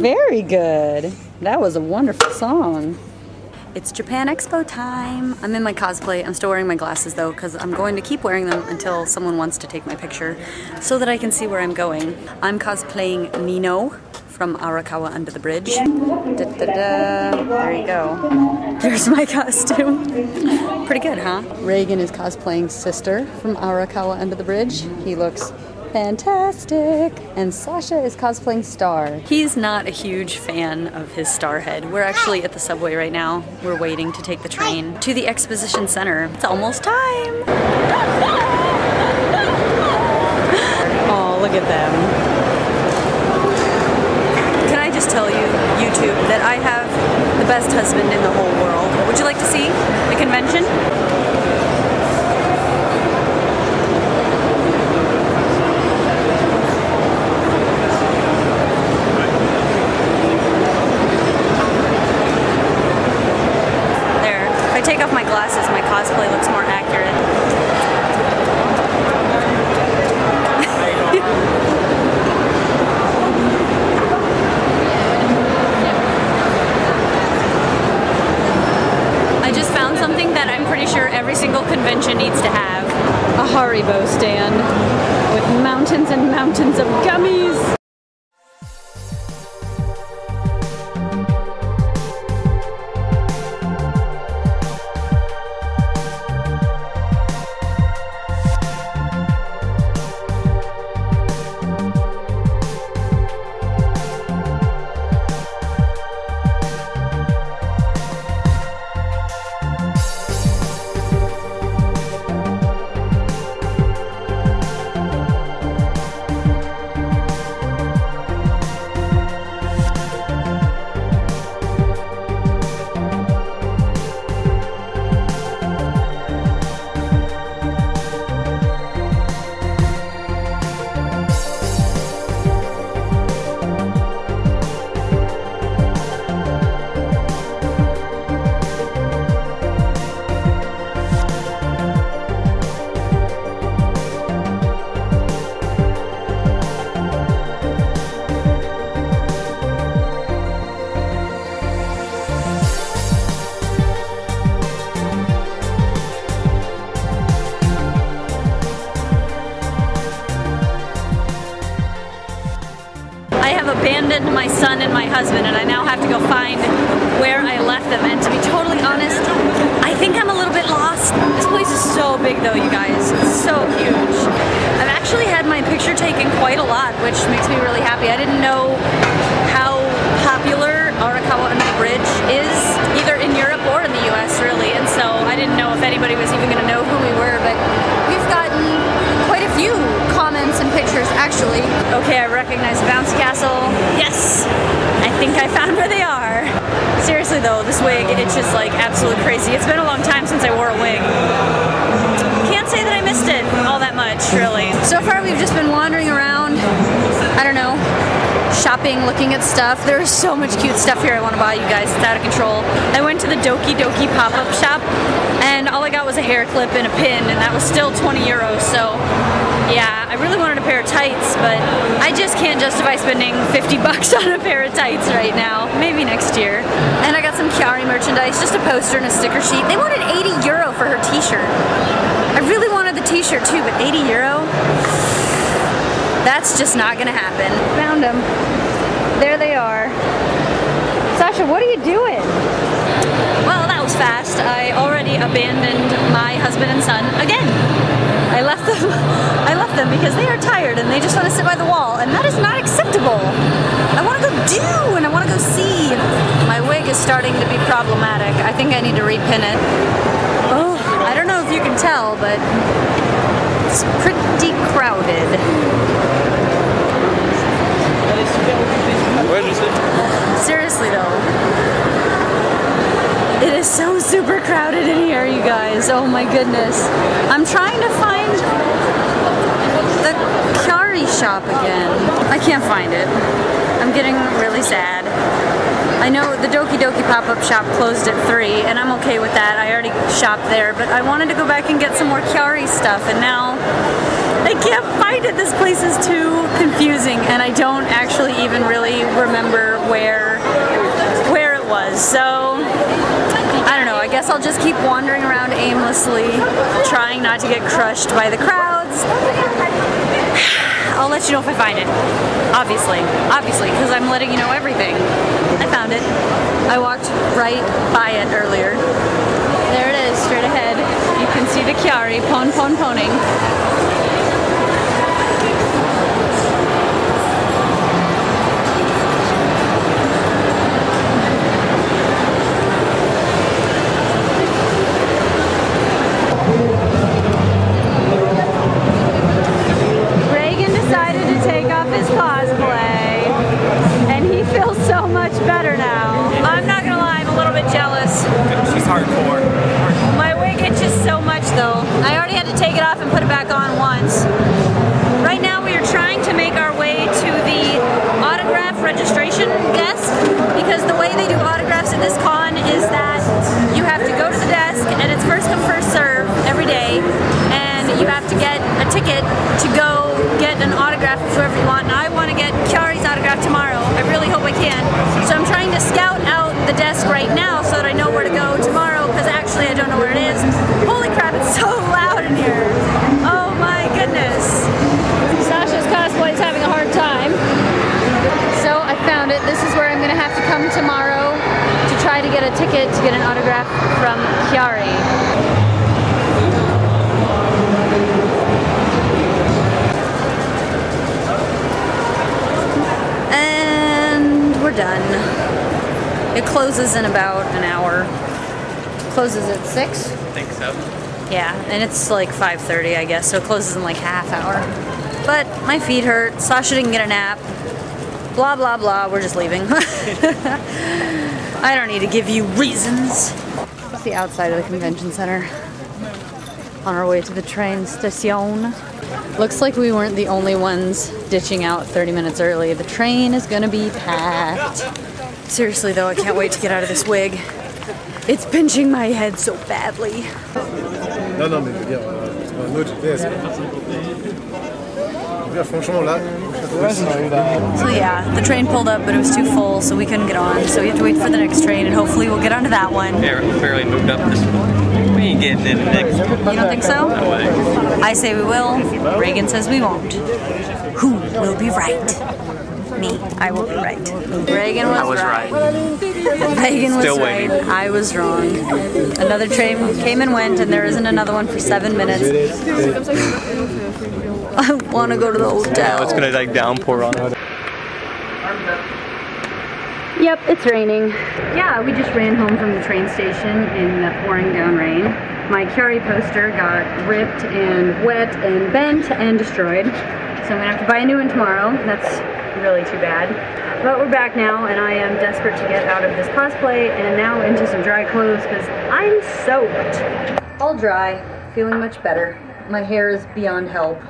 Very good. That was a wonderful song. It's Japan Expo time. I'm in my cosplay. I'm still wearing my glasses though because I'm going to keep wearing them until someone wants to take my picture so that I can see where I'm going. I'm cosplaying Nino from Arakawa Under the Bridge. Da, da, da. There you go. There's my costume. Pretty good, huh? Reagan is cosplaying Sister from Arakawa Under the Bridge. He looks fantastic. And Sasha is cosplaying Star. He's not a huge fan of his star head. We're actually at the subway right now. We're waiting to take the train to the exposition center. It's almost time. Oh, look at them. Tell you, YouTube, that I have the best husband in the whole world. Would you like to see the convention? There. If I take off my glasses, my cosplay looks more accurate. I just found something that I'm pretty sure every single convention needs to have. A Haribo stand with mountains and mountains of gummies. My son and my husband, and I now have to go find where I left them. And to be totally honest, I think I'm a little bit lost. This place is so big, though, you guys. It's so huge. I've actually had my picture taken quite a lot, which makes me really happy. I didn't know really. So far we've just been wandering around, I don't know, shopping, looking at stuff. There's so much cute stuff here I want to buy, you guys. It's out of control. I went to the Doki Doki pop-up shop, and all I got was a hair clip and a pin, and that was still 20 euros, so yeah, I really wanted a pair of tights, but I just can't justify spending 50 bucks on a pair of tights right now. Maybe next year. And I got some Kyary merchandise, just a poster and a sticker sheet. They wanted 80 euro for her t-shirt. I really wanted the t-shirt too, but 80 euro? That's just not gonna happen. Found them. There they are. Sasha, what are you doing? Well, that was fast. I already abandoned my husband and son again. I left them I left them because they are tired and they just want to sit by the wall and that is not acceptable. I want to go do and I want to go see. My wig is starting to be problematic. I think I need to repin it. Oh, I don't know if you can tell, but it's pretty crowded. Where is it? Seriously though. It is so super crowded in here, you guys. Oh my goodness. I'm trying to find the Kyary shop again. I can't find it. I'm getting really sad. I know the Doki Doki pop-up shop closed at 3, and I'm okay with that. I already shopped there, but I wanted to go back and get some more Kyary stuff, and now I can't find it. This place is too confusing, and I don't actually even really remember where where it was. So I don't know. I guess I'll just keep wandering around aimlessly, trying not to get crushed by the crowds. I'll let you know if I find it. Obviously. Obviously, because I'm letting you know everything. I found it. I walked right by it earlier. There it is, straight ahead. You can see the Kyary, pon pon poning. Way they do autographs at this con is that get autograph from Kyary. And we're done. It closes in about an hour. Closes at 6? I think so. Yeah, and it's like 5.30 I guess, so it closes in like half hour. But my feet hurt, Sasha didn't get a nap. Blah blah blah, we're just leaving. I don't need to give you reasons. The outside of the convention center. On our way to the train station. Looks like we weren't the only ones ditching out 30 minutes early. The train is gonna be packed. Seriously though, I can't wait to get out of this wig. It's pinching my head so badly. Non, non, mais je veux dire, c'est pas un autre GPS. Je veux dire, franchement, là, So yeah, the train pulled up, but it was too full, so we couldn't get on. So we have to wait for the next train, and hopefully we'll get onto that one. Yeah, barely moved up this one. We ain't getting in the next one. You don't think so? No way. I say we will. Reagan says we won't. Who will be right? Me. I will be right. Reagan was, I was right. Reagan was Still right. waiting. I was wrong. Another train came and went, and there isn't another one for seven minutes. I want to go to the hotel. Now it's gonna like downpour on us. Yep, it's raining. Yeah, we just ran home from the train station in the pouring down rain. My Kyary poster got ripped and wet and bent and destroyed. So I'm gonna have to buy a new one tomorrow. That's really too bad. But we're back now and I am desperate to get out of this cosplay and now into some dry clothes because I'm soaked. All dry, feeling much better. My hair is beyond help.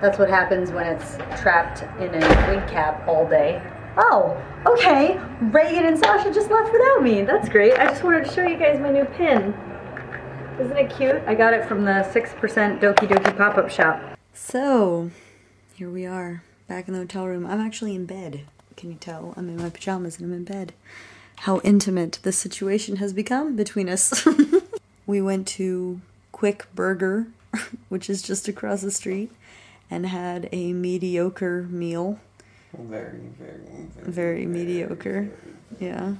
That's what happens when it's trapped in a wig cap all day. Oh, okay. Reagan and Sasha just left without me. That's great. I just wanted to show you guys my new pin. Isn't it cute? I got it from the 6% Doki Doki pop-up shop. So, here we are, back in the hotel room. I'm actually in bed. Can you tell? I'm in my pajamas and I'm in bed. How intimate this situation has become between us. we went to Quick Burger, which is just across the street, and had a mediocre meal. Very, very, Very mediocre. Yeah.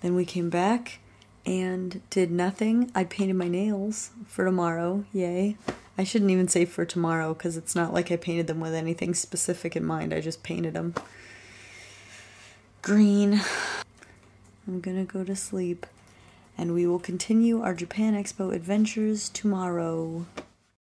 Then we came back and did nothing. I painted my nails for tomorrow. Yay. I shouldn't even say for tomorrow because it's not like I painted them with anything specific in mind. I just painted them green. I'm gonna go to sleep and we will continue our Japan Expo adventures tomorrow.